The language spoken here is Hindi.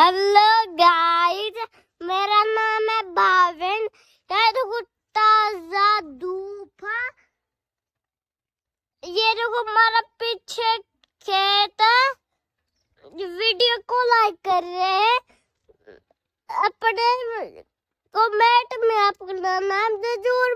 हेलो गाइस मेरा नाम है भाविन ये देखो ताज़ा धूप ये देखो हमारा पीछे खेत वीडियो को लाइक कर रहे हैं। अपने कमेंट में आपका नाम तो ज़रूर